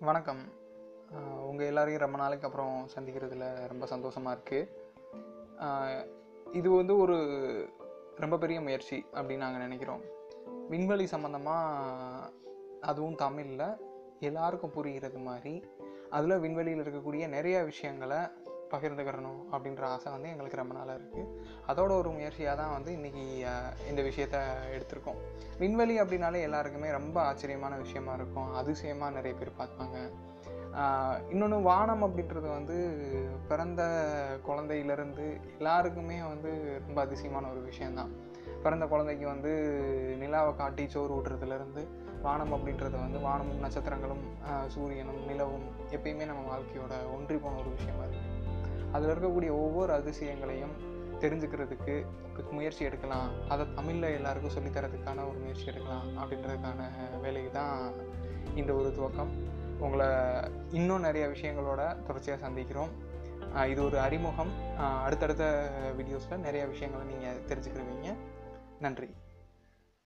வணக்கம். உங்கள் எல்லாரையும் ரொம்ப நாளைக்கு அப்புறம் சந்திக்கிறதுல ரொம்ப சந்தோஷமாக இருக்குது இது வந்து ஒரு ரொம்ப பெரிய முயற்சி அப்படின்னு நாங்கள் நினைக்கிறோம். விண்வெளி சம்மந்தமாக அதுவும் தமிழில் எல்லாருக்கும் புரிகிறது மாதிரி அதில் விண்வெளியில் இருக்கக்கூடிய நிறைய விஷயங்களை பகிர்ந்துக்கிறணும் அப்படின்ற ஆசை வந்து எங்களுக்கு ரொம்ப நாளாக இருக்குது அதோட ஒரு முயற்சியாக தான் வந்து இன்றைக்கி இந்த விஷயத்த எடுத்திருக்கோம். விண்வெளி அப்படின்னாலே எல்லாருக்குமே ரொம்ப ஆச்சரியமான விஷயமா இருக்கும். அதிசயமாக நிறைய பேர் பார்ப்பாங்க. இன்னொன்று வானம் அப்படின்றது வந்து பிறந்த குழந்தையிலேருந்து எல்லாருக்குமே வந்து ரொம்ப அதிசயமான ஒரு விஷயந்தான் பிறந்த குழந்தைக்கு வந்து நிலாவை காட்டி சோறு ஊட்டுறதுலேருந்து வானம் அப்படின்றது வந்து வானமும் நட்சத்திரங்களும் சூரியனும் நிலவும் எப்பயுமே நம்ம வாழ்க்கையோட ஒன்றி போன ஒரு விஷயமா அதில் இருக்கக்கூடிய ஒவ்வொரு அதிசயங்களையும் தெரிஞ்சுக்கிறதுக்கு முயற்சி எடுக்கலாம். அதை தமிழில் எல்லாருக்கும் சொல்லித்தரதுக்கான ஒரு முயற்சி எடுக்கலாம் அப்படின்றதுக்கான வேலைக்கு தான் இந்த ஒரு துவக்கம். உங்களை இன்னும் நிறைய விஷயங்களோட தொடர்ச்சியாக சந்திக்கிறோம். இது ஒரு அறிமுகம். அடுத்தடுத்த வீடியோஸில் நிறைய விஷயங்களை நீங்கள் தெரிஞ்சுக்கிருவீங்க. நன்றி.